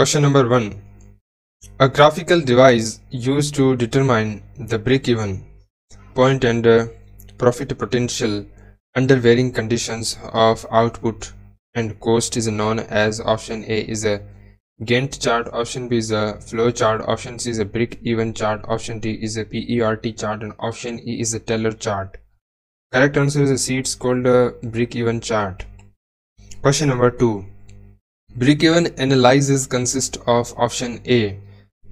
Question number 1. A graphical device used to determine the break-even point and uh, profit potential under varying conditions of output and cost is known as option A is a Gantt chart, option B is a flow chart, option C is a break-even chart, option D is a PERT chart and option E is a Taylor chart. Correct answer is C, it's called a break-even chart. Question number 2. Break-even analysis consists of option A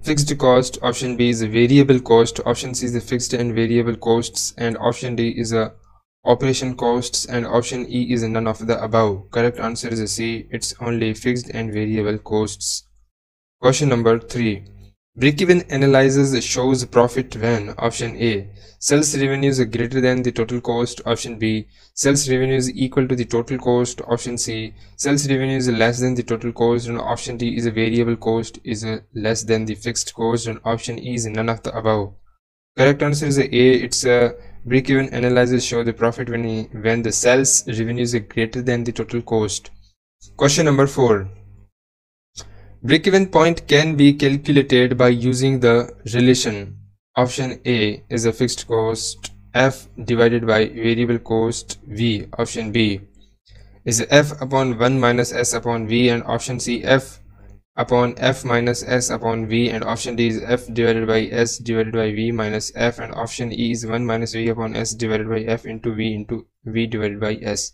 fixed cost, option B is a variable cost, option C is a fixed and variable costs and option D is a operation costs and option E is none of the above. Correct answer is C. It's only fixed and variable costs. Question number 3. Break-even analysis shows profit when option A. Sales revenue is greater than the total cost option B. Sales revenue is equal to the total cost option C. Sales revenue is less than the total cost and option D is a variable cost is less than the fixed cost and option E is none of the above. Correct answer is A. It's a break-even analysis show the profit when, when the sales revenue is greater than the total cost. Question number 4. Break-even point can be calculated by using the relation. Option A is a fixed cost F divided by variable cost V. Option B is F upon 1 minus S upon V and option C F upon f minus s upon v and option d is f divided by s divided by v minus f and option e is 1 minus v upon s divided by f into v into v divided by s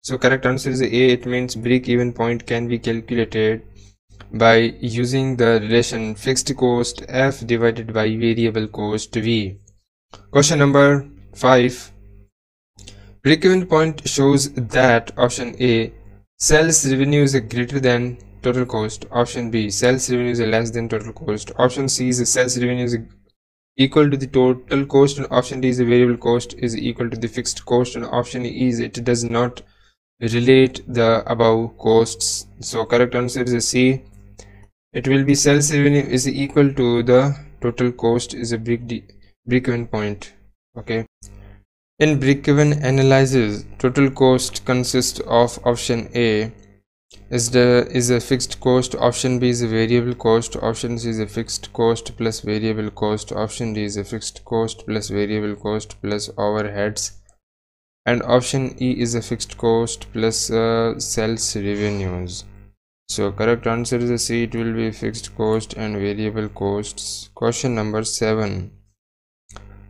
so correct answer is a it means break even point can be calculated by using the relation fixed cost f divided by variable cost v. Question number 5 break even point shows that option a sales revenue is greater than total cost. Option b sales revenue is less than total cost. Option c is sales revenue is equal to the total cost and option d is the variable cost is equal to the fixed cost and option e is it does not relate the above costs. So correct answer is c it will be sales revenue is equal to the total cost is a break break even point okay? In break even analysis total cost consists of option a is the is a fixed cost option b is a variable cost option c is a fixed cost plus variable cost option d is a fixed cost plus variable cost plus overheads and option e is a fixed cost plus uh, sales revenues so correct answer is c. It will be fixed cost and variable costs. Question number 7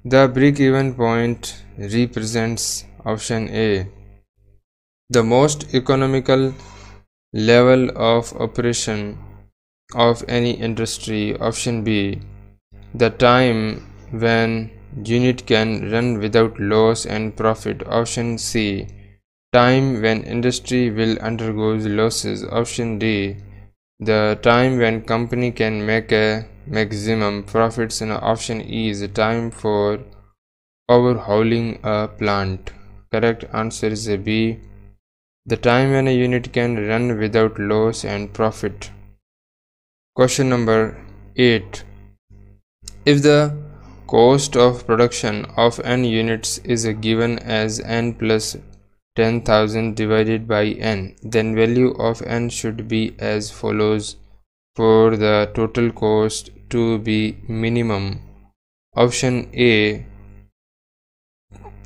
the break even point represents option a. The most economical level of operation of any industry. Option b. The time when unit can run without loss and profit. Option c time when industry will undergo losses option d the time when company can make a maximum profits and option e is the time for overhauling a plant correct answer is b the time when a unit can run without loss and profit. Question number 8. If the cost of production of n units is given as n plus 10,000 divided by n, then value of n should be as follows for the total cost to be minimum. Option A.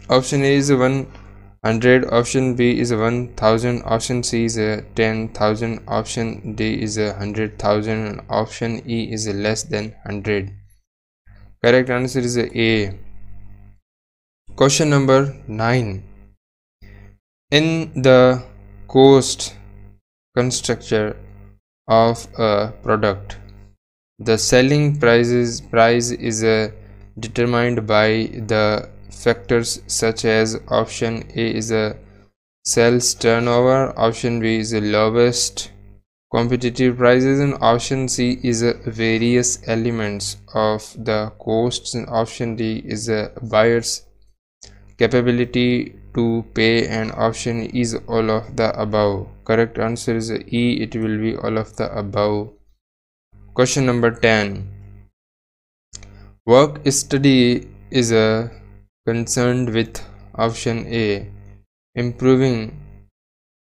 Option A is 100 option b is 1000 option c is 10000 option d is a 100000 and option e is less than 100 correct answer is a. Question number 9 in the cost constructor of a product. The selling prices price is uh, determined by the factors such as option A is a sales turnover, option B is the lowest competitive prices and option C is a various elements of the costs and option D is a buyer's capability to pay and option is all of the above. Correct answer is E it will be all of the above. Question number 10 work study is a concerned with option A improving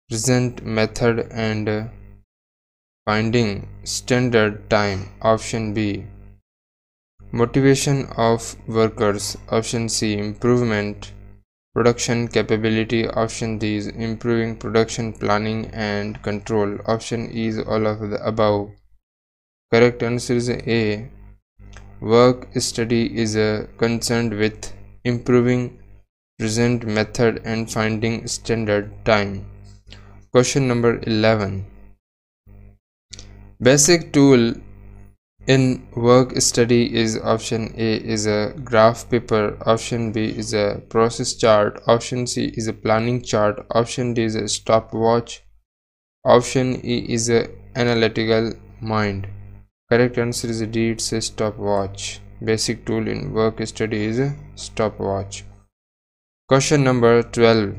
present method and uh, finding standard time. Option b motivation of workers. Option c improvement production capability option d is improving production planning and control option e is all of the above. Correct answer is a. Work study is uh, concerned with improving present method and finding standard time. Question number 11 Basic tool in work study is option A is a graph paper, option B is a process chart, option C is a planning chart, option D is a stopwatch, option E is a analytical mind. Correct answer is D, it's a stopwatch. Basic tool in work study is a stopwatch. Question number 12.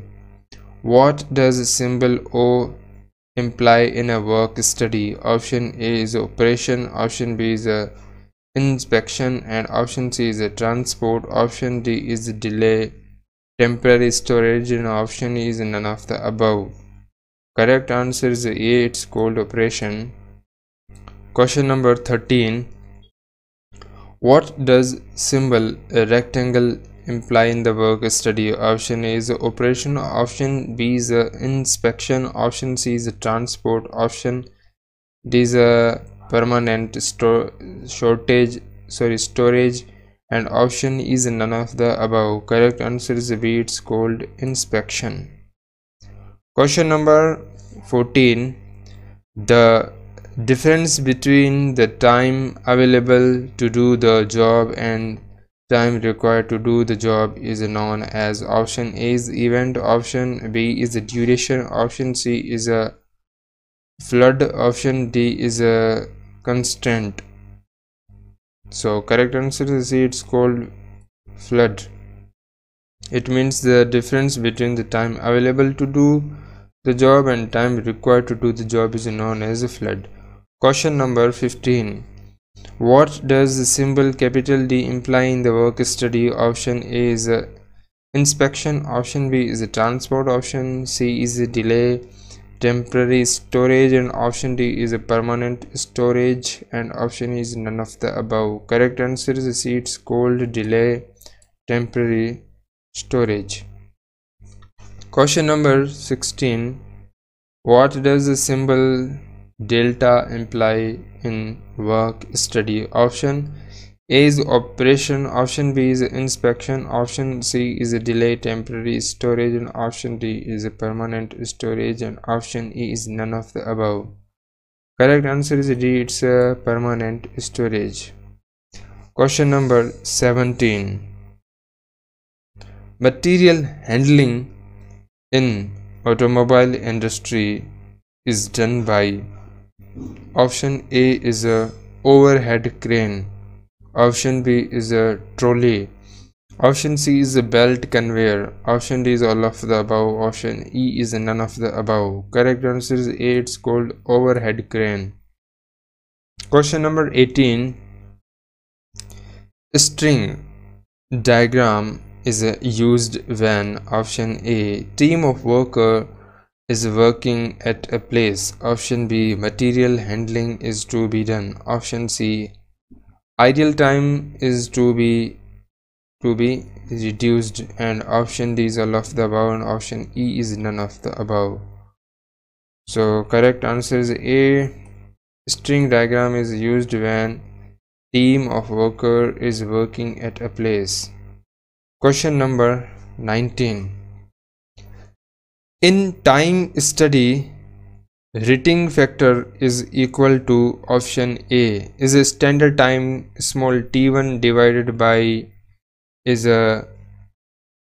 What does symbol O imply in a work study option a is operation option b is inspection and option c is a transport option d is delay temporary storage and option e is none of the above. Correct answer is a it's called operation. Question number 13 what does symbol a rectangle imply in the work study. Option a is operation. Option b is uh, inspection. Option c is transport. Option d is a permanent store shortage sorry storage. And option is none of the above. Correct answer is b. It's called inspection. Question number 14 the difference between the time available to do the job and time required to do the job is known as option A is event option B is the duration option C is a float option D is a constant. So correct answer is C it's called float. It means the difference between the time available to do the job and time required to do the job is known as a float. Question number 15 what does the symbol capital D imply in the work study? Option A is a inspection, option B is a transport, option C is a delay, temporary storage, and option D is a permanent storage, and option is none of the above. Correct answer is C, it's called delay, temporary storage. Question number 16 What does the symbol delta imply in work study option. A is operation option b is inspection option c is a delay temporary storage and option d is a permanent storage and option e is none of the above. Correct answer is d it's a permanent storage. Question number 17 material handling in automobile industry is done by Option A is a overhead crane. Option B is a trolley. Option C is a belt conveyor. Option D is all of the above. Option E is none of the above. Correct answer is A. It's called overhead crane. Question number 18. String diagram is used when option A team of worker is working at a place. Option b material handling is to be done. Option c ideal time is to be to be reduced. And option d is all of the above and option e is none of the above. So correct answer is a. String diagram is used when team of worker is working at a place. Question number 19 in time study, rating factor is equal to option A is a standard time small t1 divided by is a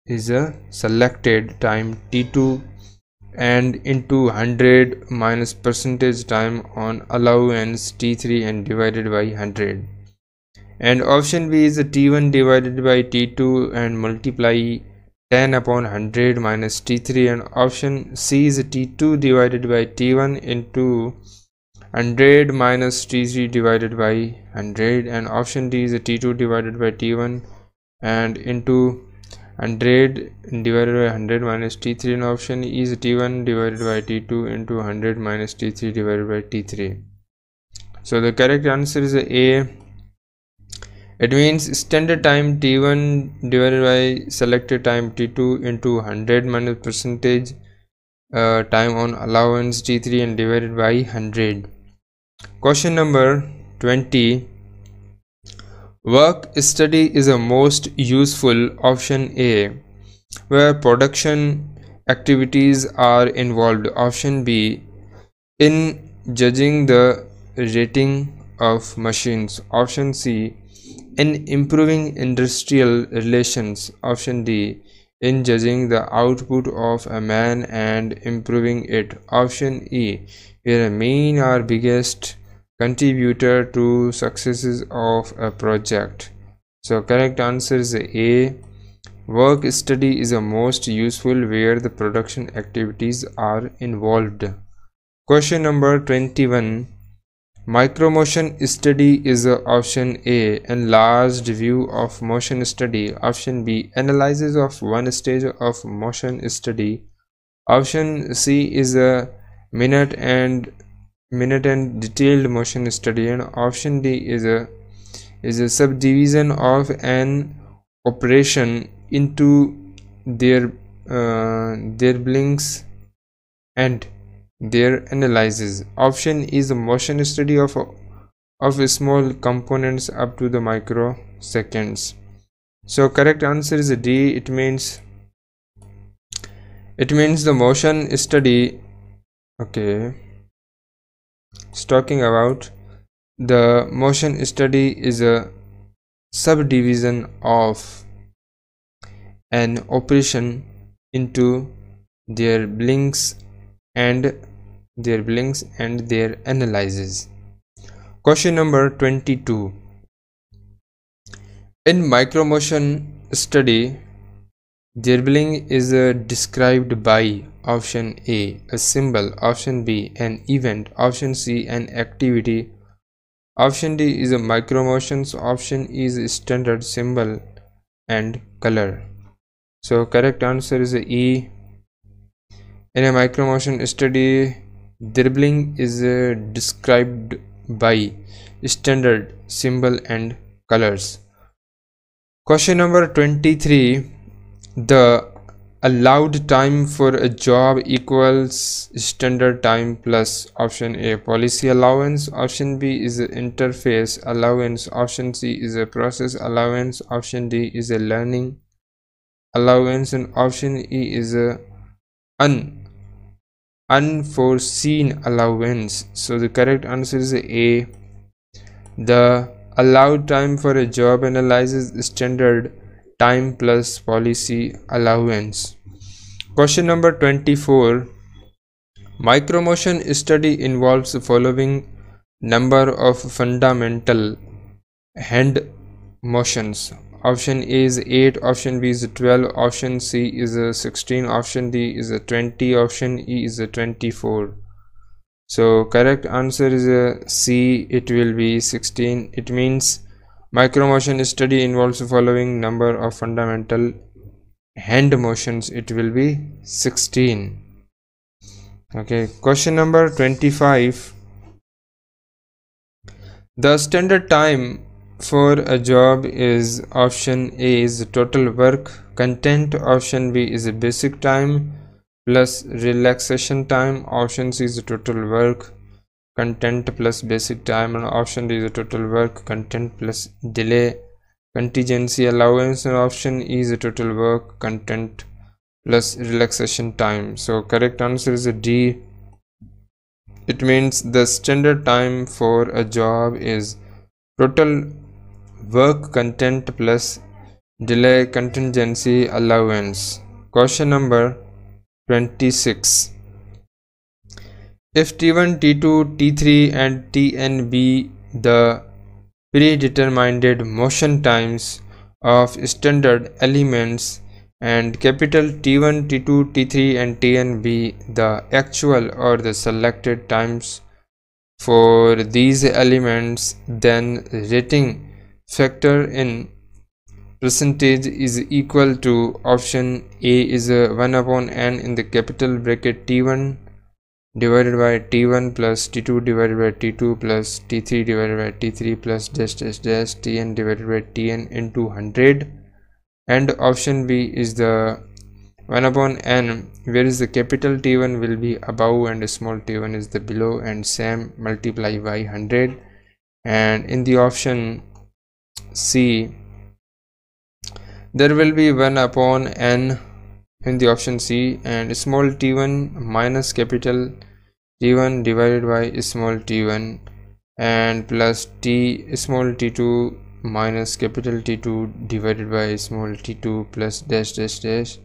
is a selected time t2 and into 100 minus percentage time on allowance t3 and divided by 100 and option b is a t1 divided by t2 and multiply 10 upon 100 minus t3 and option C is t2 divided by t1 into 100 minus t3 divided by 100 and option D is t2 divided by t1 and into 100 divided by 100 minus t3 and option E is t1 divided by t2 into 100 minus t3 divided by t3 so the correct answer is a it means standard time t1 divided by selected time t2 into 100 minus percentage uh, time on allowance t3 and divided by 100 question number 20 work study is a most useful option a where production activities are involved. Option b in judging the rating of machines. Option c in improving industrial relations. Option d in judging the output of a man and improving it. Option e where a main or biggest contributor to successes of a project. So correct answer is a. Work study is the most useful where the production activities are involved. Question number 21 Micromotion study is option A. Enlarged view of motion study. Option B. Analysis of one stage of motion study. Option C is a minute and minute and detailed motion study. And option D is a is a subdivision of an operation into their uh, therbligs and their analysis. Option is a motion study of of small components up to the microseconds. So correct answer is d. It means it means the motion study okay it's talking about the motion study is a subdivision of an operation into therbligs and therbligs and their analyses. Question number 22. In micromotion study, therblig is uh, described by option A a symbol, option B an event, option C an activity, option D is a micromotions, option E is standard symbol and color. So correct answer is E in a micromotion study, therblig is uh, described by standard symbol and colors. Question number 23. The allowed time for a job equals standard time plus option A policy allowance, option B is interference allowance, option C is a process allowance, option D is a learning allowance and option E is a un unforeseen allowance. So the correct answer is a. The allowed time for a job analysis standard time plus policy allowance. Question number 24 micromotion study involves the following number of fundamental hand motions option a is 8 option b is 12 option c is a 16 option d is a 20 option e is a 24 so correct answer is a c it will be 16 it means micro motion study involves the following number of fundamental hand motions. It will be 16 okay question number 25 the standard time for a job is option A is total work content option B is a basic time plus relaxation time option C is total work content plus basic time and option D is total work content plus delay contingency allowance and option E is total work content plus relaxation time. So correct answer is D. It means the standard time for a job is total work content plus delay contingency allowance. Question number 26 if t1 t2 t3 and tn be the predetermined motion times of standard elements and capital T1, T2, T3 and Tn be the actual or the selected times for these elements then rating factor in percentage is equal to option A is a 1 upon n in the capital bracket T1 divided by t1 plus t2 divided by t2 plus t3 divided by t3 plus dash dash dash tn divided by tn into 100 and option b is the 1 upon n where is the capital t1 will be above and small t1 is the below and same multiply by 100 and in the option c there will be 1 upon n in the option C and small t1 minus capital t1 divided by small t1 and plus t small t2 minus capital t2 divided by small t2 plus dash dash dash.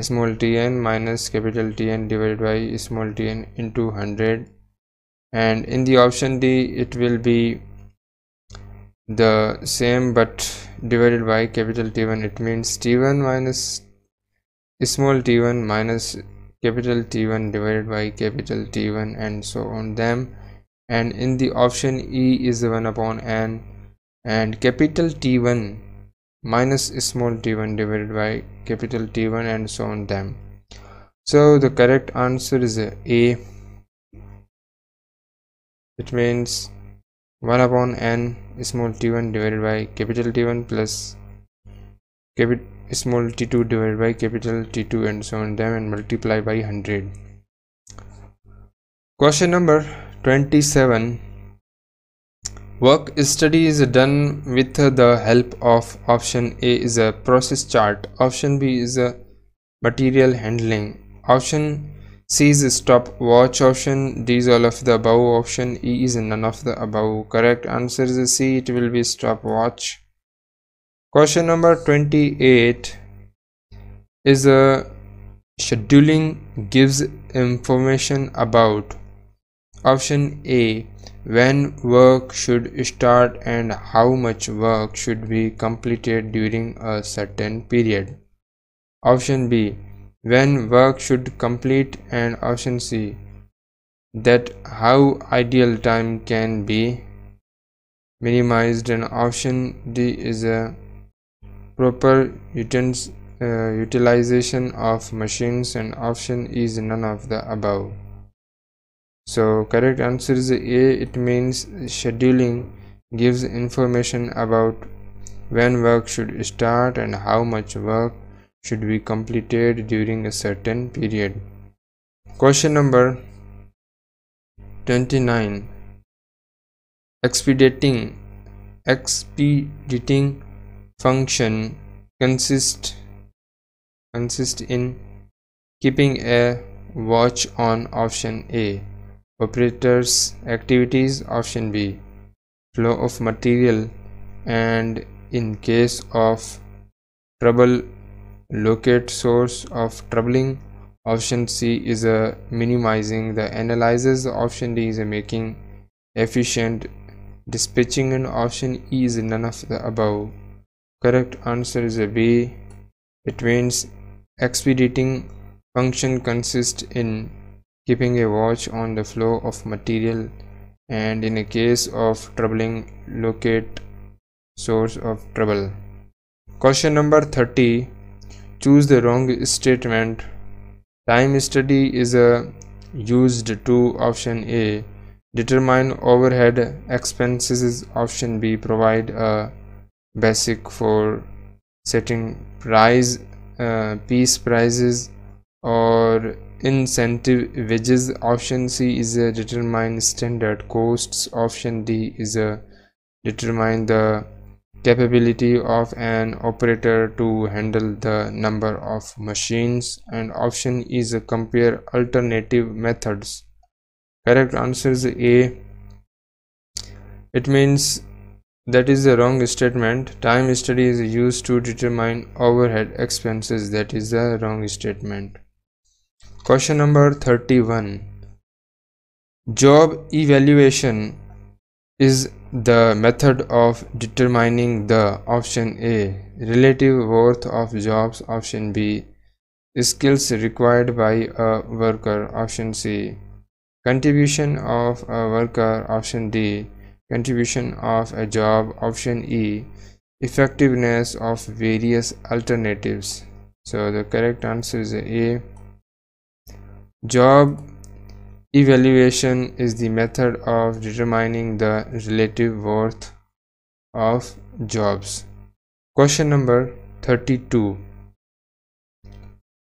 Small tn minus capital tn divided by small tn into 100 and in the option d it will be the same but divided by capital t1 it means t1 minus small t1 minus capital T1 divided by capital T1 and so on them and in the option E is 1 upon n and capital T1 minus small t1 divided by capital T1 and so on them. So the correct answer is A. It means 1 upon n small t1 divided by capital T1 plus capital small t2 divided by capital T2 and so on them and multiply by 100. Question number 27. Work study is done with the help of option A is a process chart, option B is a material handling, option C is stopwatch, option D is all of the above, option E is none of the above. Correct answer is C, it will be stop watch. Question number 28 is a scheduling gives information about option A when work should start and how much work should be completed during a certain period option B when work should complete and option C that how ideal time can be. Minimized and option D is a proper uh, utilization of machines and option is none of the above. So correct answer is a. It means scheduling gives information about when work should start and how much work should be completed during a certain period. Question number 29 expediting expediting function consist consist in keeping a watch on option A operators activities option B flow of material and in case of trouble locate source of troubling option C is a minimizing. The analysis option D is a making efficient. Dispatching and option E is none of the above. Correct answer is a b. It means expediting function consists in keeping a watch on the flow of material and in a case of troubling locate source of trouble. Question number 30 choose the wrong statement. Time study is a used to option a. Determine overhead expenses is option b. Provide a basic for setting price uh, piece prices or incentive wages. Option c is a determine standard. Costs. Option d is a determine the capability of an operator to handle the number of machines and option is compare alternative methods correct answer is a it means that is the wrong statement. Time study is used to determine overhead expenses. That is the wrong statement. Question number 31. Job evaluation is the method of determining the option A relative worth of jobs option B skills required by a worker option C contribution of a worker option D contribution of a job option E effectiveness of various alternatives. So the correct answer is A. Job Evaluation is the method of determining the relative worth of jobs. Question number 32.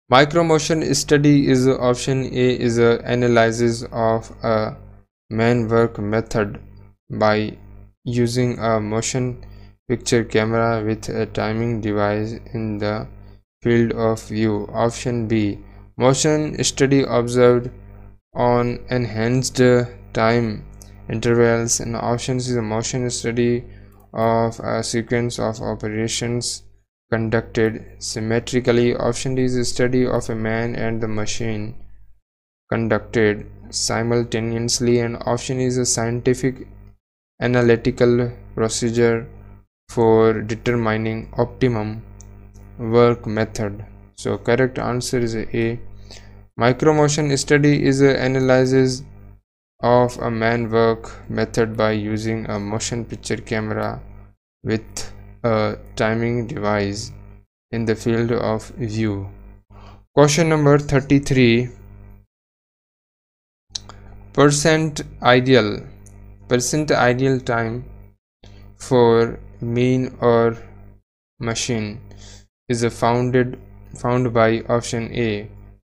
Micromotion study is option A is a analysis of a man work method by using a motion picture camera with a timing device in the field of view. Option B motion study observed on enhanced uh, time intervals. And options is a motion study of a sequence of operations conducted symmetrically. Option D is a study of a man and the machine conducted simultaneously. And option is a scientific analytical procedure for determining optimum work method. So correct answer is a micromotion study is an analysis of a man work method by using a motion picture camera with a timing device in the field of view. Question number 33 percent ideal. Percent ideal time for mean or machine is founded found by option A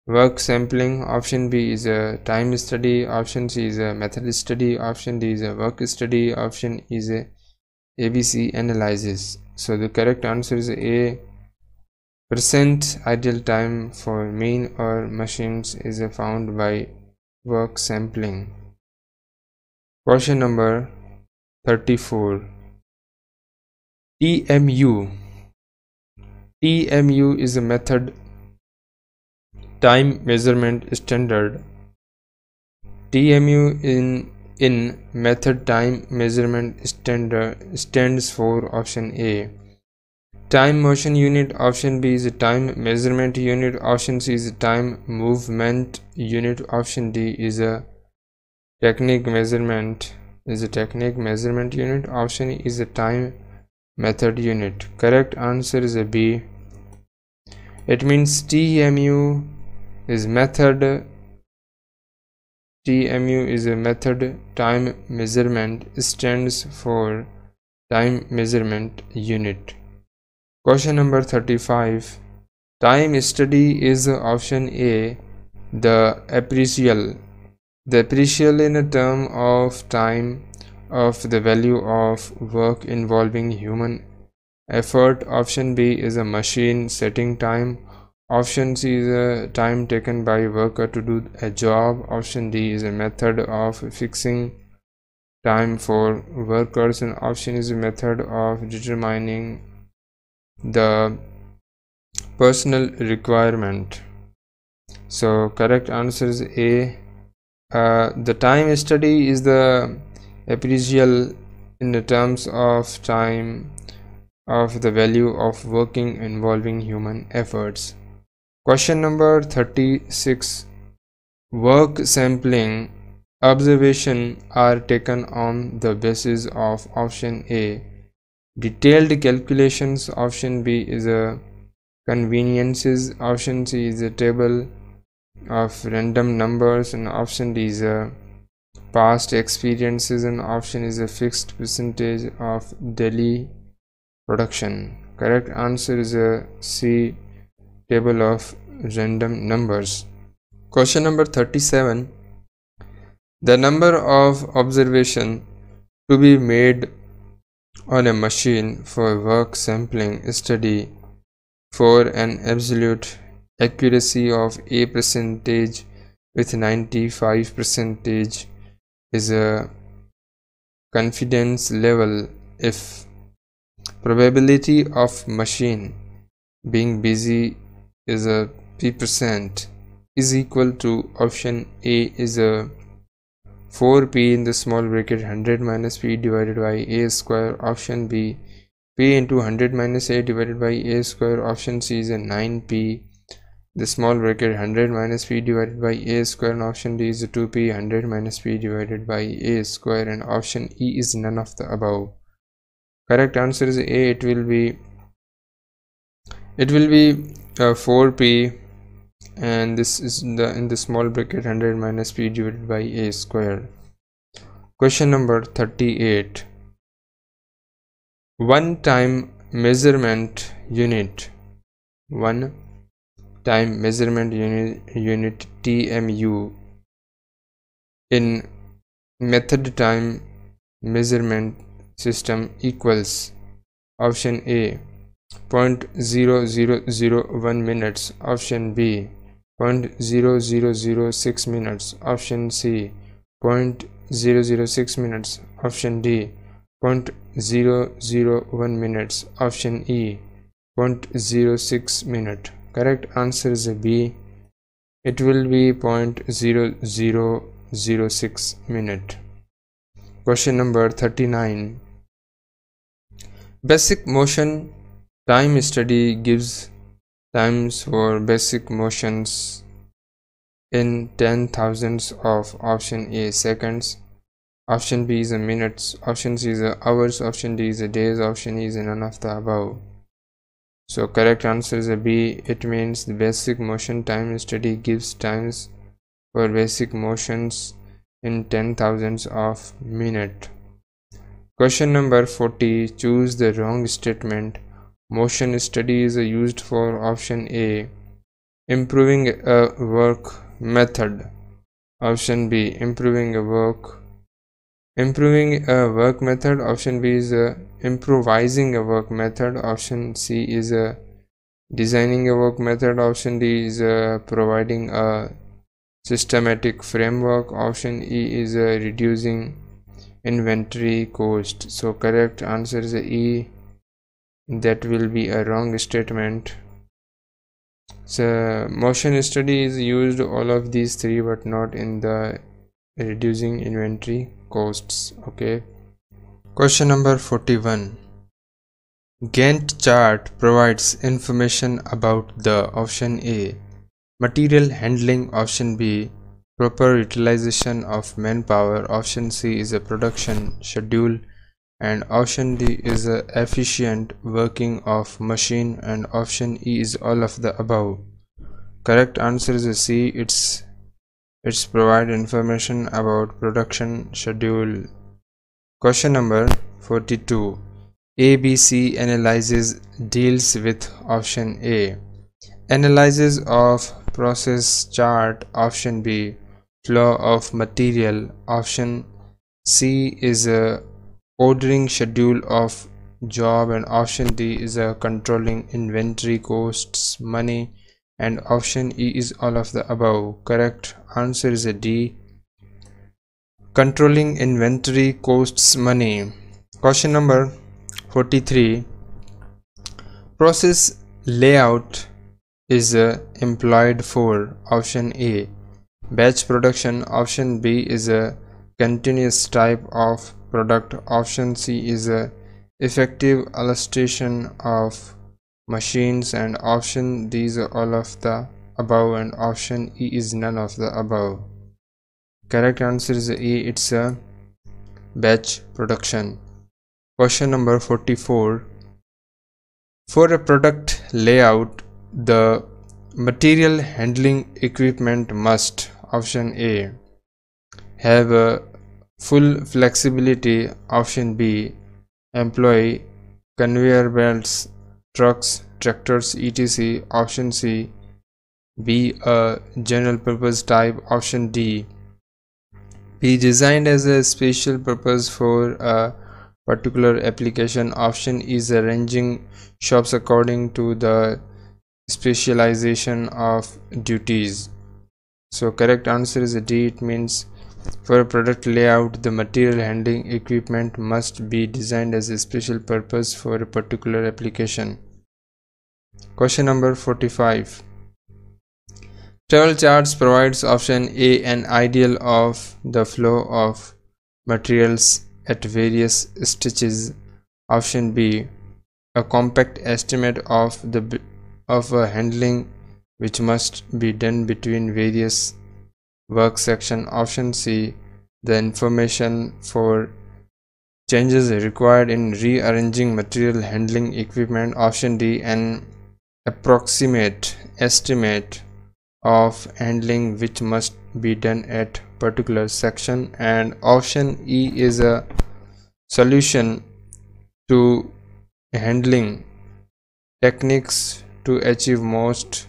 work sampling option B is a time study option C is a method study option D is a work study option is a ABC analysis. So the correct answer is A. Percent ideal time for mean or machines is found by work sampling. Question number 34 TMU TMU is a method time measurement standard. TMU in in method time measurement standard stands for option A. Time motion unit option B is a time measurement unit option C is a time movement unit option D is a technique measurement. Is a technique measurement unit option E is a time method unit. Correct answer is a b. It means tmu is method tmu is a method time measurement stands for time measurement unit. Question number 35 time study is option a the appraisal the appraisal in a term of time of the value of work involving human effort. Option b is a machine setting time option c is a time taken by worker to do a job. Option d is a method of fixing time for workers and option is a method of determining the personal requirement. So correct answer is a. Uh, the time study is the appraisal in the terms of time of the value of working involving human efforts. Question number 36 Work sampling observation are taken on the basis of option A. Detailed calculations. Option B is a conveniences. Option C is a table of random numbers. And option D is a past experiences. And option is a fixed percentage of daily production. Correct answer is a c table of random numbers. Question number 37 the number of observation to be made on a machine for work sampling study for an absolute accuracy of a percentage with 95 percentage is a confidence level if probability of machine being busy is a p percent is equal to option a is a 4p in the small bracket 100 minus p divided by a square. Option b p into 100 minus a divided by a square. Option c is a 9p the small bracket 100 minus p divided by a square. And option d is a 2p 100 minus p divided by a square. And option e is none of the above. Correct answer is a. It will be it will be uh, 4p and this is the in the small bracket 100 minus p divided by a square. Question number 38 one time measurement unit one time measurement unit unit tmu in method time measurement system equals option a 0.0001 minutes option b. 0.0006 minutes option c. 0.006 minutes option d. 0.001 minutes option e. 0.06 minute. Correct answer is b. It will be 0.0006 minute. Question number 39 basic motion time study gives times for basic motions in ten thousands of option A seconds. Option B is a minutes. Option C is a hours. Option D is a days. Option E is none of the above. So correct answer is a B. It means the basic motion time study gives times for basic motions in ten thousands of minute. Question number 40 choose the wrong statement Motion study is used for option A. Improving a work method. Option B. Improving a work. Improving a work method. Option B is uh, improvising a work method. Option C is uh, designing a work method. Option D is uh, providing a systematic framework. Option E is reducing inventory cost. So correct answer is E that will be a wrong statement. So motion study is used all of these three but not in the reducing inventory costs okay? Question number 41 gantt chart provides information about the option a material handling option b proper utilization of manpower option c is a production schedule and option D is a efficient working of machine and option E is all of the above. Correct answer is C. It's it's provide information about production schedule. Question number 42. ABC analyzes deals with option A. Analysis of process chart option B. Flow of material option C is a ordering schedule of job and option D is a controlling inventory costs money and option E is all of the above. Correct answer is a D. Controlling inventory costs money. Question number 43 process layout is uh, employed for option A. Batch production option B is a continuous type of product. Option C is a effective illustration of machines and option D is all of the above and option E is none of the above. Correct answer is A it's a batch production. Question number 44 for a product layout the material handling equipment must option A have a full flexibility option B employ conveyor belts trucks tractors etc. Option C be a general purpose type. Option D be designed as a special purpose for a particular application. Option is arranging shops according to the specialization of duties. So correct answer is D. It means for a product layout, the material handling equipment must be designed as a special purpose for a particular application. Question number 45. Travel charts provides option A an ideal of the flow of materials at various stages. Option B a compact estimate of the of a handling which must be done between various work section option C the information for changes required in rearranging material handling equipment option D an approximate estimate of handling which must be done at particular section and option E is a solution to handling techniques to achieve most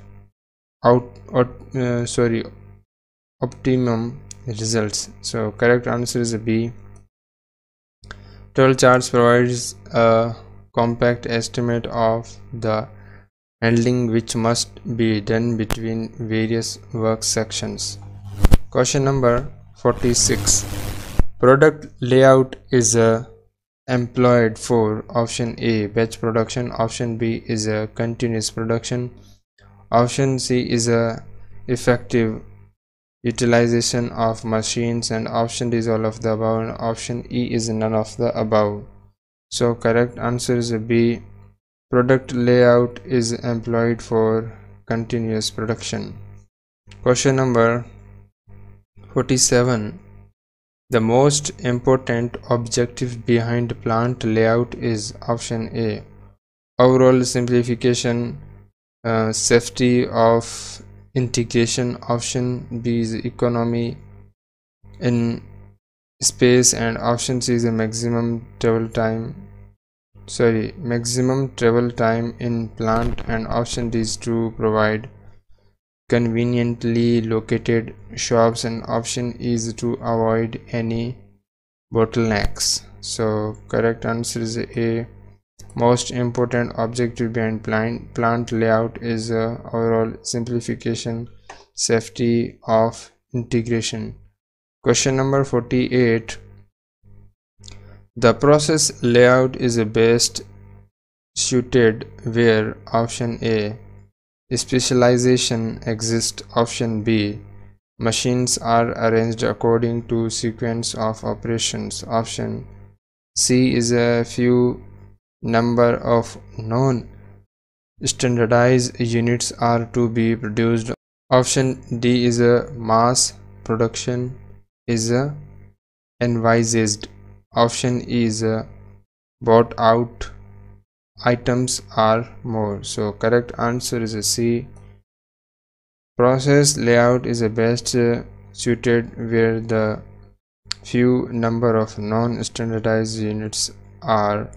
out, out uh, sorry optimum results. So correct answer is b. 12 charts provides a compact estimate of the handling which must be done between various work sections. Question number 46 product layout is a employed for option a. Batch production. Option b is a continuous production. Option c is a effective utilization of machines and option d is all of the above and option e is none of the above. So correct answer is b. Product layout is employed for continuous production. Question number 47 the most important objective behind plant layout is option A. Overall simplification, uh, safety of integration. Option B is economy in space and option C is a maximum travel time sorry maximum travel time in plant and option D is to provide conveniently located shops and option is to avoid any bottlenecks so correct answer is a most important objective behind plant, plant layout is uh, overall simplification safety of integration. Question number 48 the process layout is best suited where? Option a. Specialization exists. Option B. Machines are arranged according to sequence of operations. Option C is a few number of known standardized units are to be produced. Option D is a mass production is a envisaged. Option E is a bought out items are more so correct answer is a c process layout is the best suited where the few number of non-standardized units are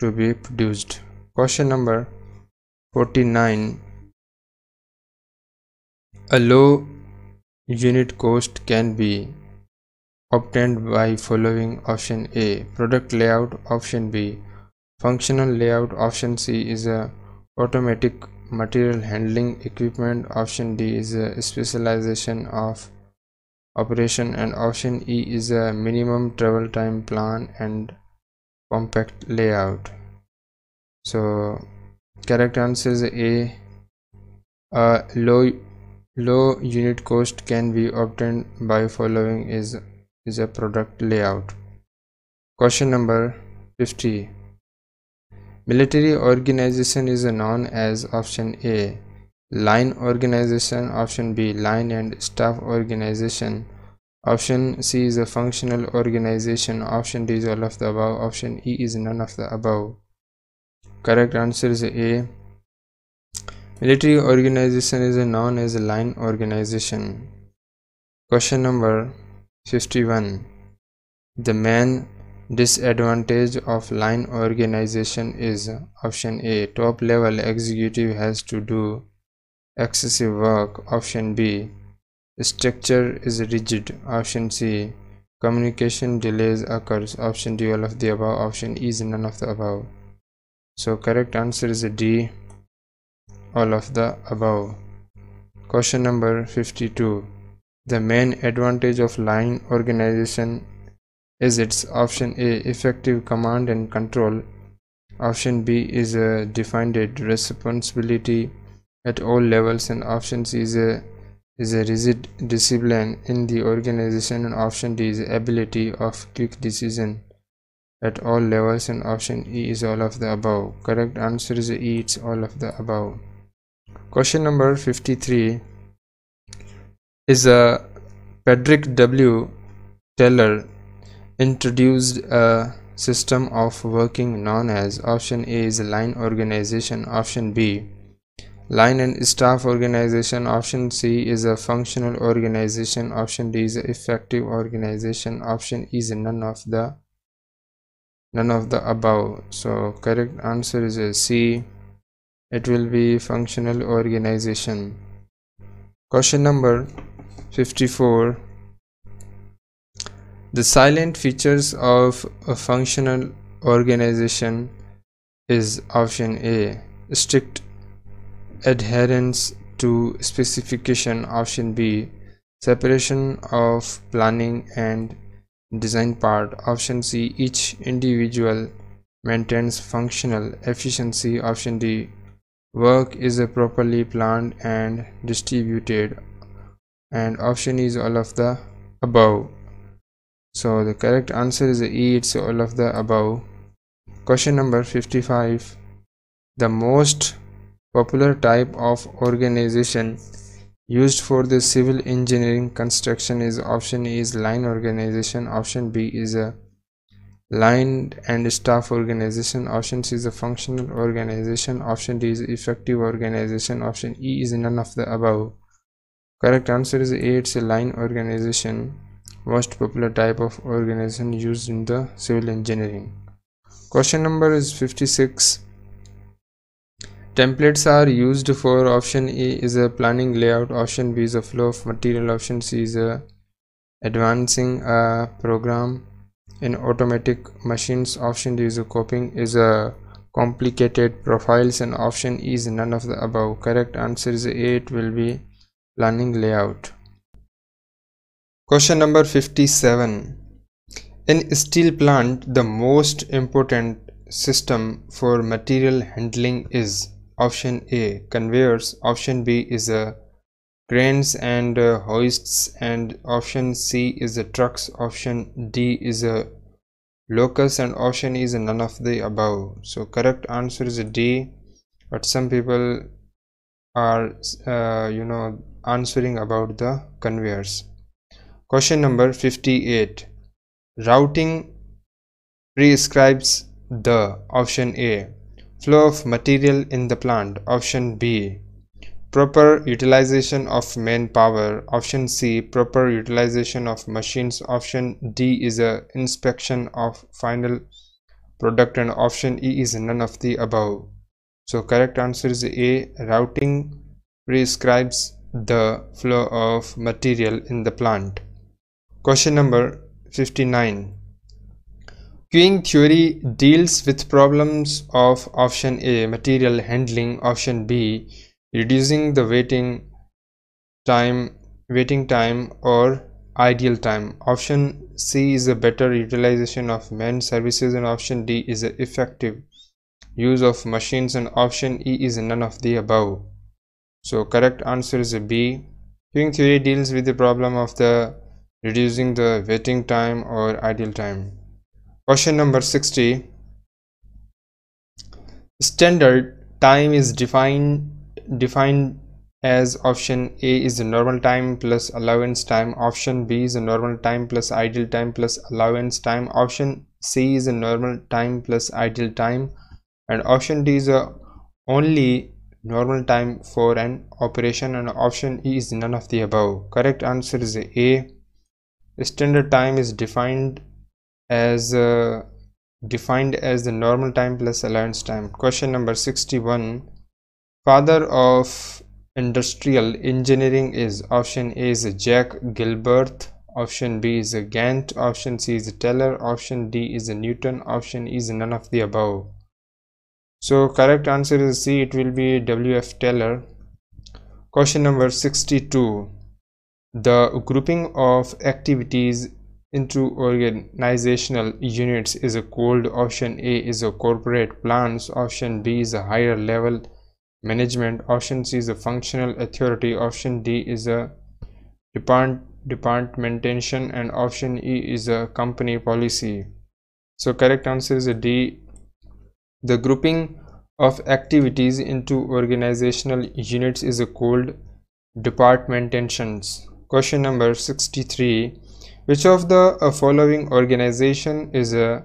to be produced. Question number 49 a low unit cost can be obtained by following option a product layout option b. Functional layout option C is a automatic material handling equipment. Option D is a specialization of operation. And option E is a minimum travel time plan and compact layout so correct answer is A a low low unit cost can be obtained by following is is a product layout question number 50 Military organization is known as option A. Line organization option B. Line and staff organization option C is a functional organization. Option D is all of the above. Option E is none of the above. Correct answer is A. Military organization is known as a line organization. Question number 51 the main Disadvantage of line organization is option A. Top level executive has to do excessive work. Option B structure is rigid. Option C communication delays occurs. Option D all of the above. Option E is none of the above. So correct answer is D all of the above. Question number 52 the main advantage of line organization is its option A effective command and control. Option B is a defined responsibility at all levels and option C is a is a rigid discipline in the organization and option D is ability of quick decision at all levels and option E is all of the above correct answer is E it's all of the above question number 53 is a Patrick W. Taylor introduced a system of working known as option A is line organization option B line and staff organization option c is a functional organization. Option d is effective organization. Option e is none of the none of the above. So correct answer is c. It will be functional organization. Question number 54 the silent features of a functional organization is option a. Strict adherence to specification option b separation of planning and design part. Option c each individual maintains functional efficiency. Option d work is properly planned and distributed. And option is all of the above. So the correct answer is e it's all of the above. Question number 55 the most popular type of organization used for the civil engineering construction is option A is line organization option B is a line and staff organization option C is a functional organization option D is effective organization option E is none of the above. Correct answer is A it's a line organization most popular type of organization used in the civil engineering. Question number is 56 Templates are used for option A is a planning layout, option B is a flow of material, option C is a advancing a program in automatic machines, option D is a copying is a complicated profiles and option E is none of the above. Correct answer is A, it will be planning layout. Question number 57. In steel plant, the most important system for material handling is option A conveyors. Option B is a cranes and uh, hoists. And option C is a trucks. Option D is a locus and option is none of the above. So correct answer is D. But some people are uh, you know answering about the conveyors. Question number 58 routing prescribes the option A Flow of material in the plant. Option B. Proper utilization of manpower. Option C. Proper utilization of machines. Option D is a inspection of final product and option E is none of the above. So correct answer is A. Routing prescribes the flow of material in the plant. Question number 59. Queuing theory deals with problems of option A material handling, option B reducing the waiting time waiting time or ideal time. Option C is a better utilization of men services and option D is a effective use of machines and option E is none of the above. So correct answer is B. Queuing theory deals with the problem of the reducing the waiting time or ideal time. Question number 60. Standard time is defined defined as option A is the normal time plus allowance time, option B is the normal time plus ideal time plus allowance time, option C is the normal time plus ideal time, and option D is the only normal time for an operation and option E is none of the above. Correct answer is A. Standard time is defined as uh, defined as the normal time plus allowance time. Question number 61 father of industrial engineering is option a is jack gilbert option b is gantt option c is taylor option d is newton option e is none of the above. So correct answer is c it will be wf taylor question number 62 the grouping of activities into organizational units is a called option. A is a corporate plans. Option b is a higher level management. Option c is a functional authority. Option d is a depart departmentation. And option e is a company policy. So correct answer is d. The grouping of activities into organizational units is a called departmentations question number 63 which of the uh, following organization is uh,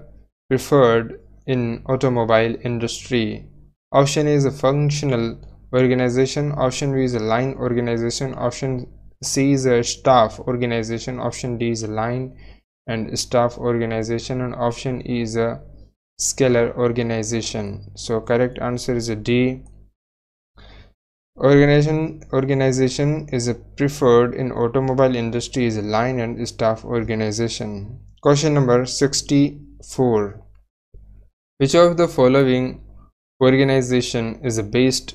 preferred in automobile industry? Option A is a functional organization. Option b is a line organization. Option c is a staff organization. Option d is a line and staff organization. And option e is a scalar organization. So correct answer is a d organization organization is preferred in automobile industry is a line and staff organization. Question number 64 which of the following organization is best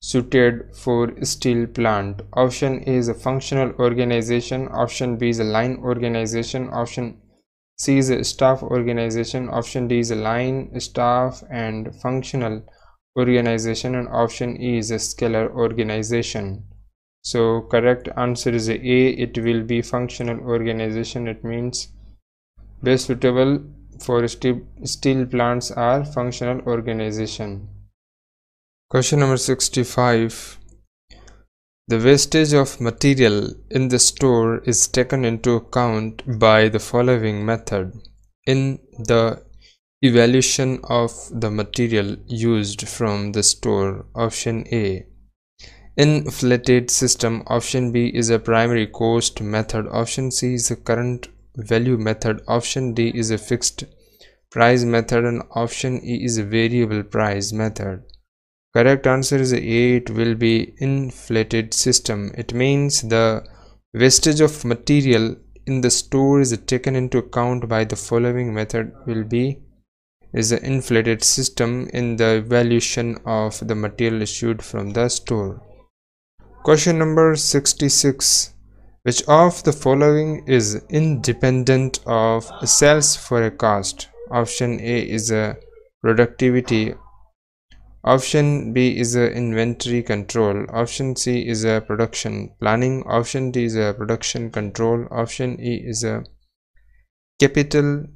suited for steel plant? Option a is a functional organization. Option b is a line organization. Option c is a staff organization. Option d is a line staff and functional organization and option e is a scalar organization so correct answer is a, it will be functional organization it means best suitable for steel, steel plants are functional organization Question number 65. The wastage of material in the store is taken into account by the following method. In the evaluation of the material used from the store, option A. Inflated system, option B is a primary cost method, option C is a current value method, option D is a fixed price method and option E is a variable price method correct answer is a it will be inflated system it means the wastage of material in the store is taken into account by the following method will be is an inflated system in the evaluation of the material issued from the store question number 66 which of the following is independent of sales forecast option a is a productivity Option B is a inventory control. Option C is a production planning. Option D is a production control. Option E is a capital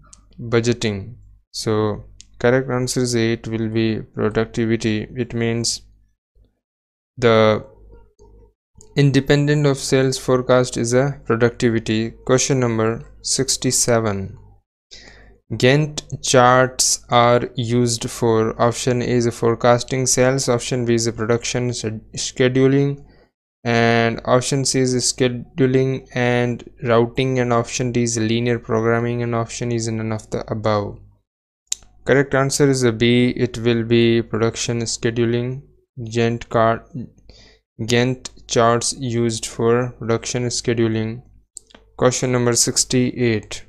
budgeting. So correct answer is 8 will be productivity. It means the independent of sales forecast is a productivity. Question number 67 Gantt charts are used for option A is forecasting sales, option B is production scheduling, and option C is scheduling and routing, and option D is linear programming, and option is none of the above. Correct answer is a B. It will be production scheduling. Gantt, card, charts used for production scheduling. Question number 68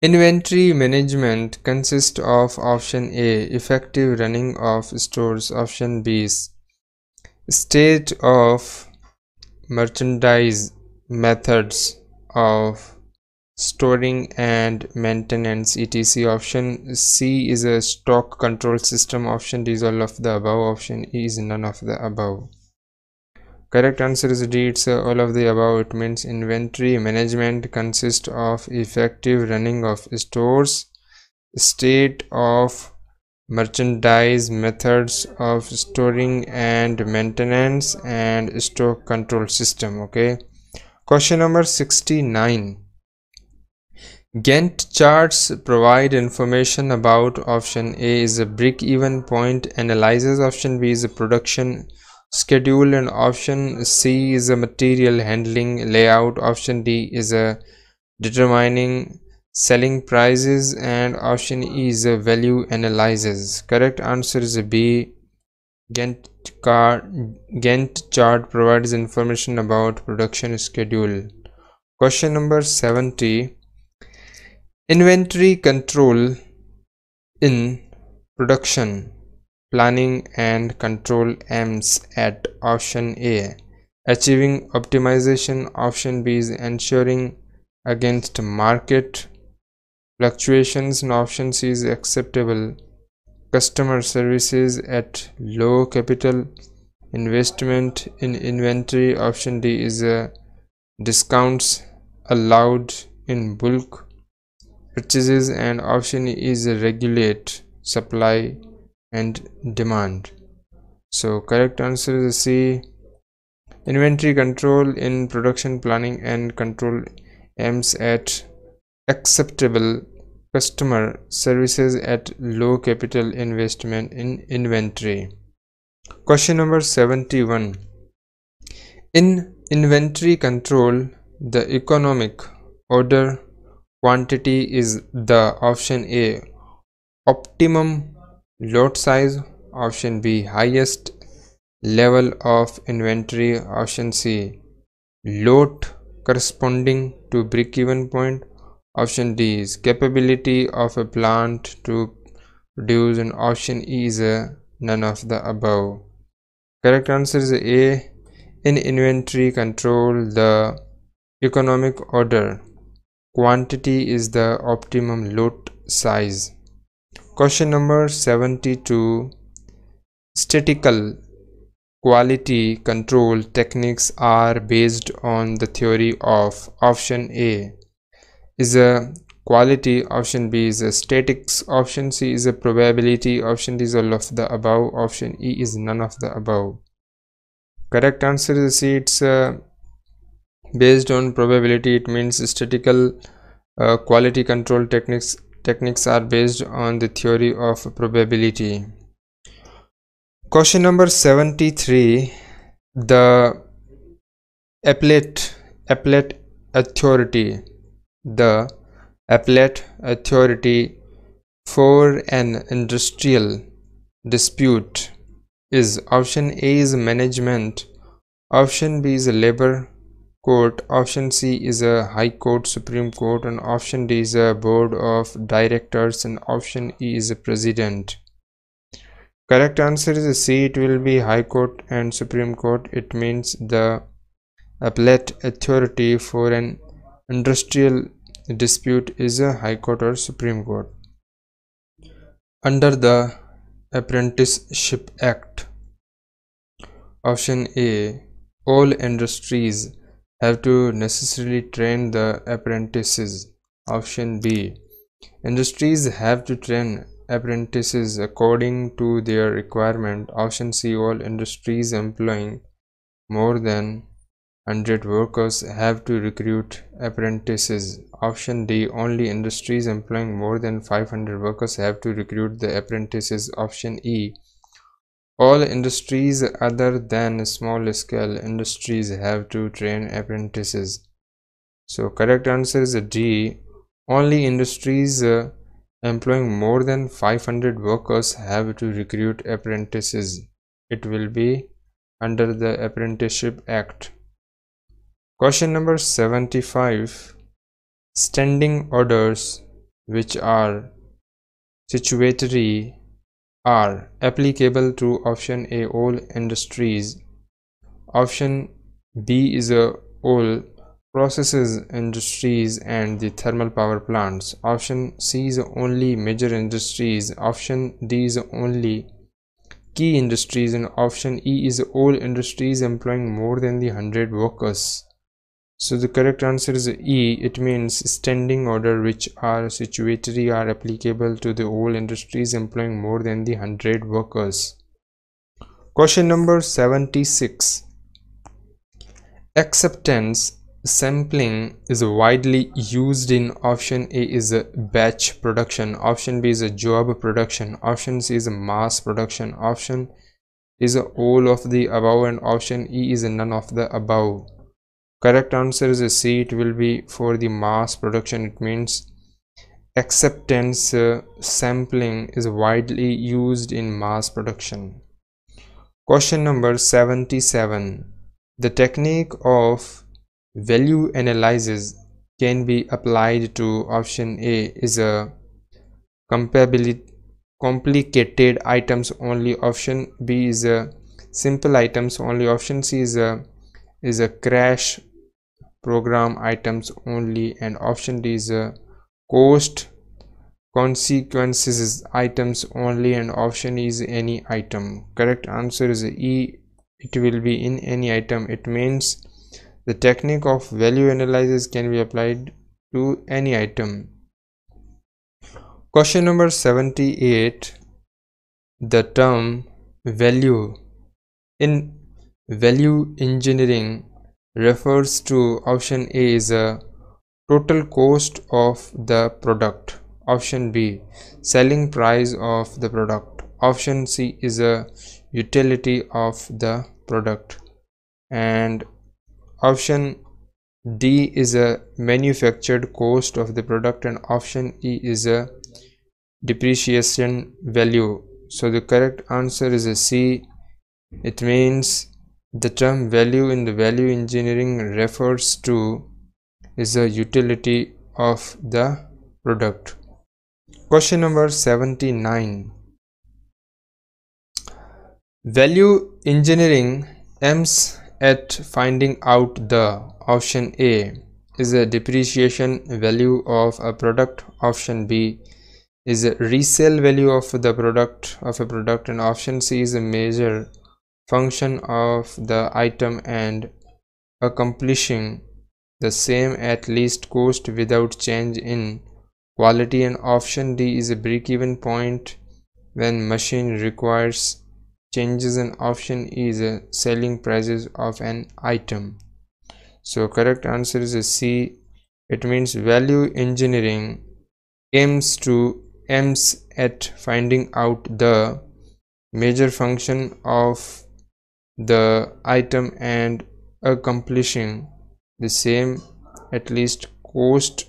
Inventory management consists of option A effective running of stores option B state of merchandise methods of storing and maintenance etc. Option C is a stock control system. Option D is all of the above. Option E is none of the above. Correct answer is D. It's uh, all of the above. It means inventory management consists of effective running of stores state of merchandise methods of storing and maintenance and stock control system okay? Question number 69 Gantt charts provide information about option A is a break-even point analysis option B is a production schedule and option C is a material handling layout. Option D is a determining selling prices and option E is a value analysis. Correct answer is B. Gantt, card, Gantt chart provides information about production schedule. Question number 70 inventory control in production planning and control aims at option A. Achieving optimization option B is ensuring against market fluctuations and option C is acceptable customer services at low capital investment in inventory option D is a discounts allowed in bulk purchases and option is regulate supply and demand. So correct answer is C. Inventory control in production planning and control aims at acceptable customer services at low capital investment in inventory. Question number 71. In inventory control, the economic order quantity is the option A. Optimum lot size option B highest level of inventory option C lot corresponding to break-even point option D is capability of a plant to produce and option E is none of the above. Correct answer is A. In inventory control the economic order quantity is the optimum lot size. Question number 72 statistical quality control techniques are based on the theory of option A. Is a quality option B is a statics option C is a probability option D is all of the above option E is none of the above. Correct answer is C it's uh, based on probability it means statistical uh, quality control techniques techniques are based on the theory of probability. Question number 73 The appellate, appellate authority. The appellate authority for an industrial dispute is option A is management option B is labor court. Option C is a high court supreme court and option D is a board of directors and option E is a president. Correct answer is C. It will be High Court and Supreme Court. It means the appellate authority for an industrial dispute is a High Court or Supreme Court. Under the Apprenticeship Act. Option A. All industries have to necessarily train the apprentices option B industries have to train apprentices according to their requirement. Option C all industries employing more than 100 workers have to recruit apprentices. Option D only industries employing more than 500 workers have to recruit the apprentices. Option E all industries other than small scale industries have to train apprentices. So correct answer is D only industries uh, employing more than 500 workers have to recruit apprentices. It will be under the Apprenticeship Act. Question number 75 Standing orders which are statutory are applicable to option A all industries. Option B is a all processes industries and the thermal power plants. Option c is only major industries. Option d is only key industries. And option e is all industries employing more than the 100 workers so the correct answer is e. It means standing order which are statutory are applicable to the all industries employing more than the 100 workers. Question number 76 acceptance sampling is widely used in option a is a batch production option b is a job production option c is a mass production option is a all of the above and option e is none of the above correct answer is c. It will be for the mass production. It means acceptance uh, sampling is widely used in mass production. Question number 77 the technique of value analysis can be applied to option A is a complicated items only. Option B is a simple items only. Option C is a is a crash program items only and option D is a cost consequences is items only and option is any item. Correct answer is E. It will be in any item. It means the technique of value analysis can be applied to any item. Question number 78 The term value. In value engineering refers to option A is a total cost of the product. Option B selling price of the product. Option c is a utility of the product. And option d is a manufactured cost of the product and option e is a depreciation value. So the correct answer is a c. It means the term value in the value engineering refers to is the utility of the product. Question number 79. Value engineering aims at finding out the option A is a depreciation value of a product option B is a resale value of the product of a product and option C is a measure function of the item and accomplishing the same at least cost without change in quality. And option D is a break-even point when machine requires changes. And option E is a selling prices of an item. So correct answer is C. It means value engineering aims to aims at finding out the major function of the item and accomplishing the same at least cost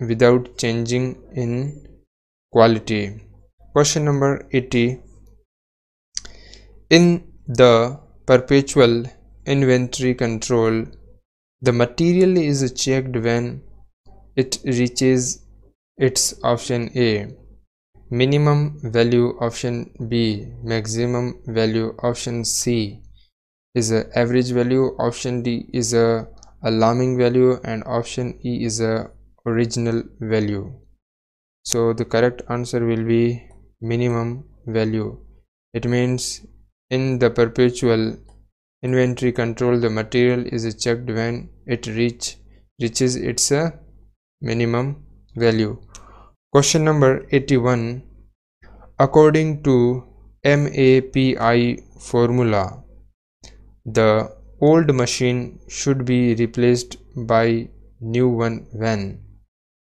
without changing in quality. Question number 80 in the perpetual inventory control the material is checked when it reaches its option a. Minimum value option b maximum value option c is a average value. Option d is a alarming value and option e is a original value. So the correct answer will be minimum value. It means in the perpetual inventory control the material is checked when it reach reaches its a minimum value. Question number 81 according to MAPI formula the old machine should be replaced by new one when?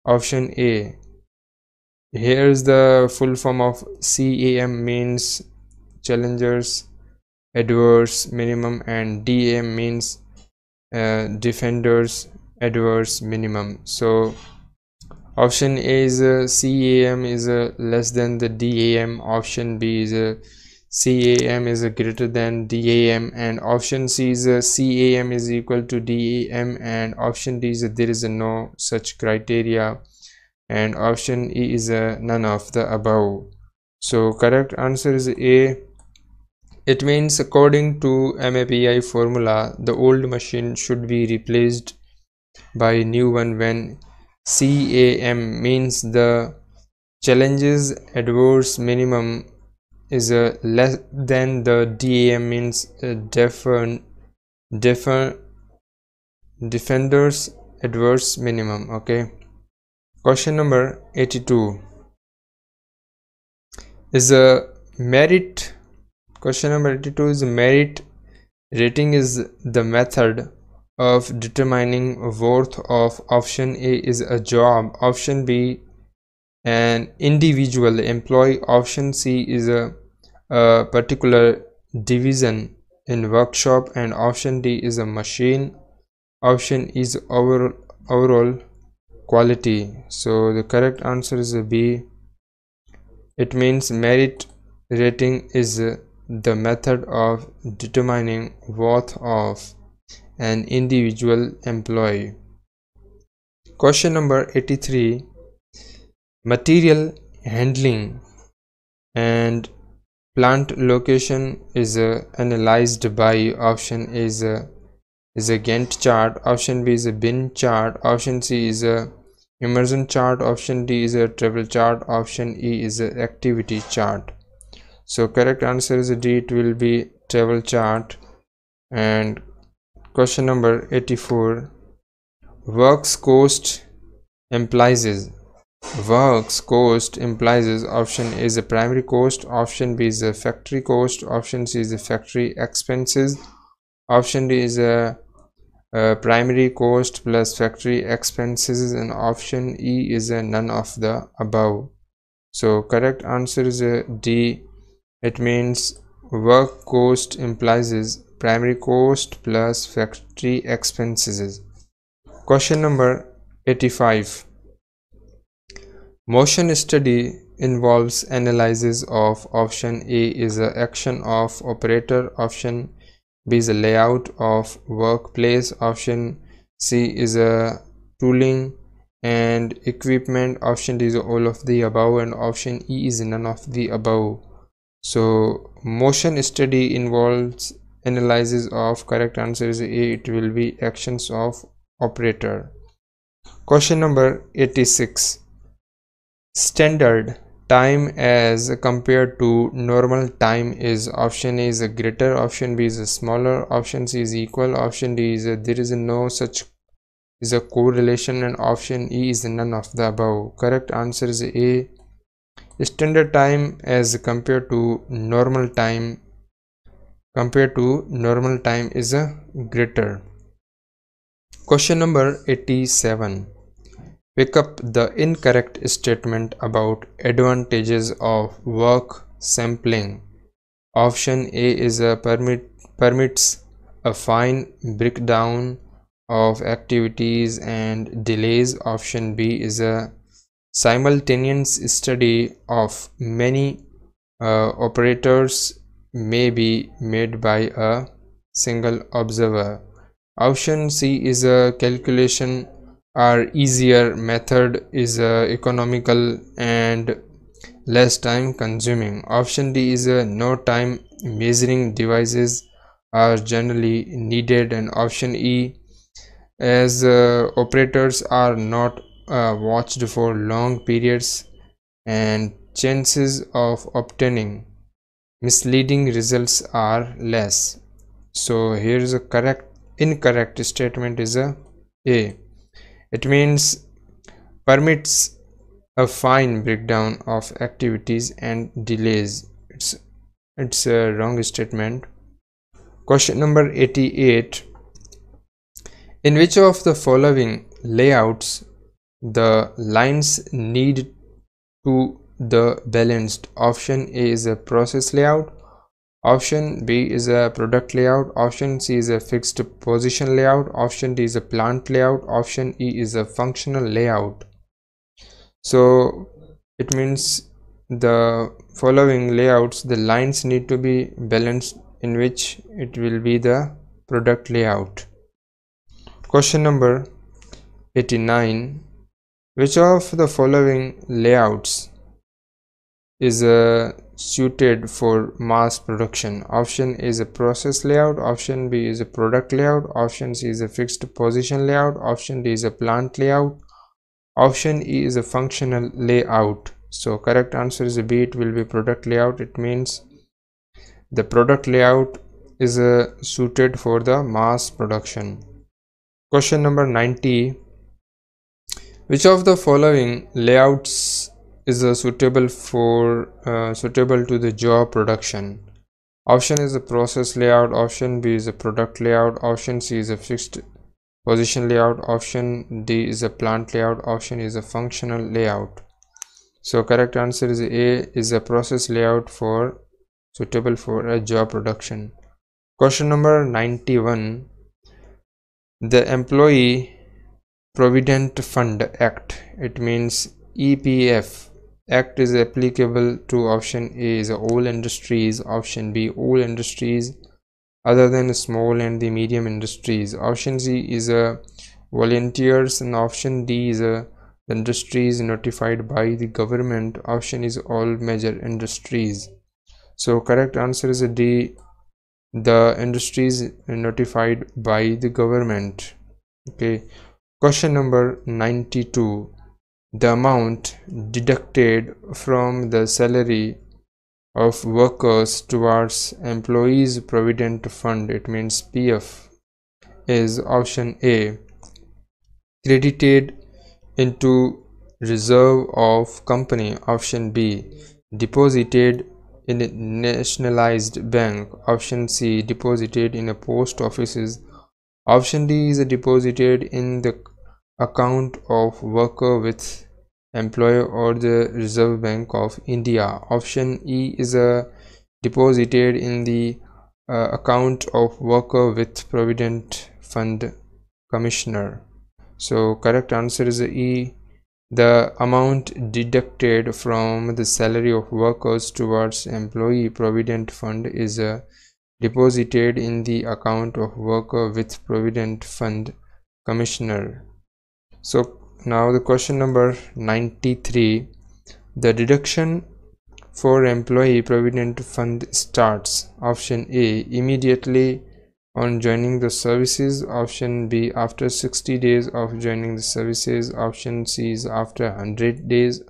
Option a. Here's the full form of CAM means challengers adverse minimum and DAM means uh, defenders adverse minimum. So option A is uh, a CAM is a less than the DAM option B is a CAM is greater than DAM and option C is uh, CAM is equal to DAM and option D is uh, there is uh, no such criteria and option E is none of the above. So correct answer is A. It means according to MAPI formula the old machine should be replaced by new one when CAM means the challenges adverse minimum is a less than the DAM means uh, different different defenders adverse minimum okay? Question number 82 is a merit question number 82 is merit rating is the method of determining worth of option a is a job. Option b an individual employee. Option c is a a particular division in workshop and option D is a machine. Option is overall overall quality. So the correct answer is B. It means merit rating is the method of determining worth of an individual employee. Question number 83 material handling and plant location is uh, analyzed by option is a uh, is a Gantt chart. Option B is a bin chart. Option C is a immersion chart. Option D is a travel chart. Option E is a activity chart. So correct answer is D. It will be travel chart. And question number 84 works cost implies works cost implies option is a primary cost option b is a factory cost option c is a factory expenses. Option d is a, a, primary cost plus factory expenses and option e is a none of the above. So correct answer is a d. It means work cost implies is primary cost plus factory expenses. Question number 85 motion study involves analysis of option a is a action of operator. Option b is a layout of workplace. Option c is a tooling and equipment. Option D is all of the above and option e is none of the above. So motion study involves analysis of correct answer is a. It will be actions of operator. Question number 86 standard time as compared to normal time is option a is a greater option b is a smaller option c is equal option d is a, there is no such is a correlation and option E is none of the above. Correct answer is A. Standard time as compared to normal time compared to normal time is a greater. Question number 87. Pick up the incorrect statement about advantages of work sampling. Option A is a permit permits a fine breakdown of activities and delays option b is a simultaneous study of many uh, operators may be made by a single observer option c is a calculation or easier method is a economical and less time consuming. Option d is a no time measuring devices are generally needed. And option e as uh, operators are not uh, watched for long periods and chances of obtaining misleading results are less. So here is a correct incorrect statement is a a it means permits a fine breakdown of activities and delays. It's it's a wrong statement. Question number 88 in which of the following layouts the lines need to the balanced option A is a process layout option B is a product layout. Option C is a fixed position layout. Option D is a plant layout. Option E is a functional layout. So it means the following layouts the lines need to be balanced in which it will be the product layout. Question number 89 Which of the following layouts is uh, suited for mass production? Option is a process layout, option B is a product layout, option C is a fixed position layout, option D is a plant layout, option E is a functional layout. So correct answer is B, it will be product layout. It means the product layout is uh, suited for the mass production. Question number 90 Which of the following layouts is uh, suitable for uh, suitable to the job production? Option is a process layout, option B is a product layout, option C is a fixed position layout, option D is a plant layout, option is a functional layout. So correct answer is A is a process layout for suitable for a job production. Question number 91 the employee provident fund act. It means epf act is applicable to option a is all industries option b all industries other than small and the medium industries. Option c is a volunteers and option d is a industries notified by the government. Option is all major industries. So correct answer is d the industries notified by the government. Okay. Question number 92 the amount deducted from the salary of workers towards employees provident fund. It means pf is option a credited into reserve of company. Option b deposited in a nationalized bank. Option c deposited in a post offices. Option d is deposited in the account of worker with employer or the reserve bank of india. Option e is a deposited in the uh, account of worker with provident fund commissioner. So correct answer is e. The amount deducted from the salary of workers towards employee provident fund is uh, deposited in the account of worker with provident fund commissioner so now the question number 93 the deduction for employee provident fund starts. Option a immediately on joining the services. Option b after 60 days of joining the services. Option c is after 100 days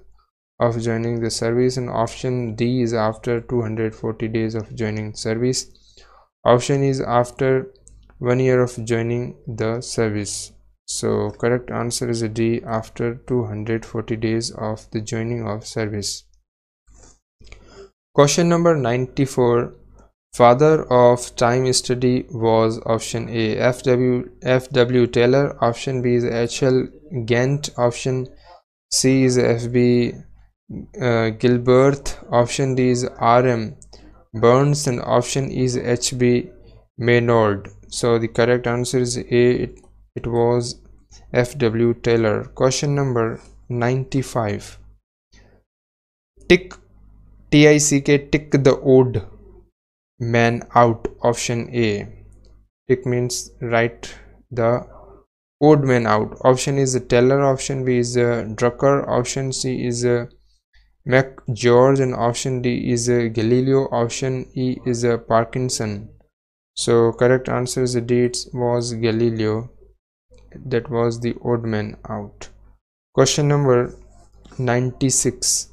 of joining the service. And option d is after 240 days of joining service. Option is after one year of joining the service so correct answer is a d after 240 days of the joining of service question number 94 Father of time study was option A. F.W. F.W. Taylor. Option B is H.L. Gantt. Option C is F.B. Uh, Gilbreth. Option D is R.M. Burns. And option E is H.B. Maynard. So the correct answer is A. It, it was F.W. Taylor. Question number 95. Tick T-I-C-K tick the ode man out. Option a. Tick means write the odd man out. Option is a Taylor option b is a drucker. Option c is uh, a mac george and option d is a galileo. Option e is a parkinson. So correct answer is d. It was galileo that was the odd man out. Question number 96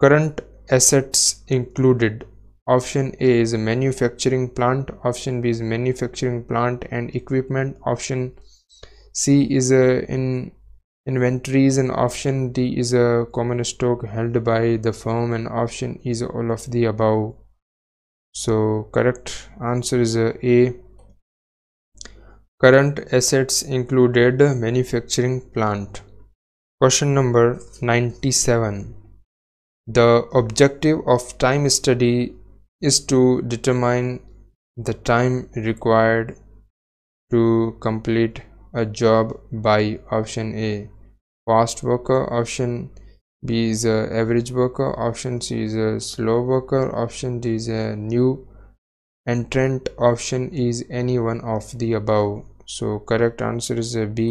current assets included. Option a is a manufacturing plant. Option b is manufacturing plant and equipment. Option c is a in inventories and option d is a common stock held by the firm and option is all of the above. So correct answer is uh, a, a current assets included manufacturing plant. Question number 97 the objective of time study is to determine the time required to complete a job by option A. Fast worker option B is a average worker option C is a slow worker option D is a new entrant option is any one of the above so correct answer is B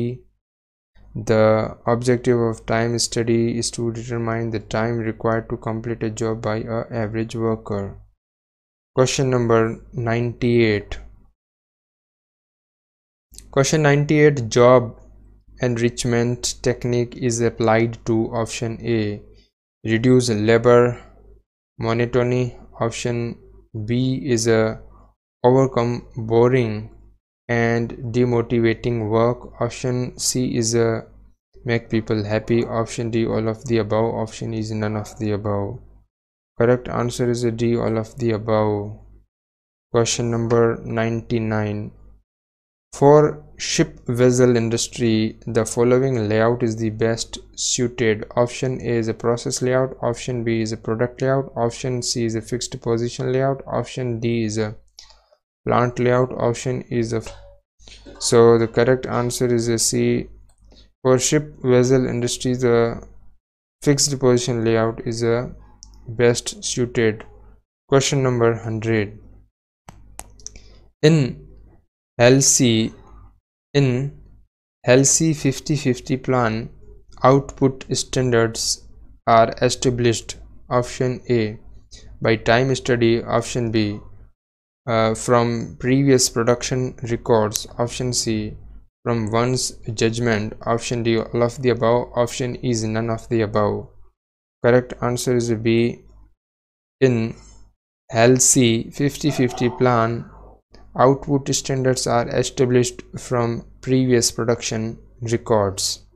the objective of time study is to determine the time required to complete a job by a average worker Question number 98. Question 98 Job enrichment technique is applied to option A. Reduce labor monotony. Option B is a overcome boring and demotivating work. Option C is a make people happy. Option D all of the above. Option is none of the above. Correct answer is a d all of the above. Question number 99 for ship vessel industry the following layout is the best suited. Option a is a process layout. Option b is a product layout. Option c is a fixed position layout. Option d is a plant layout option is a so the correct answer is a c. For ship vessel industry the fixed position layout is a best suited. Question number 100 in lc in lc 50 50 plan output standards are established. Option A by time study. Option B uh, from previous production records option C from one's judgment option D all of the above option is none of the above. Correct answer is B in LC 50-50 plan output standards are established from previous production records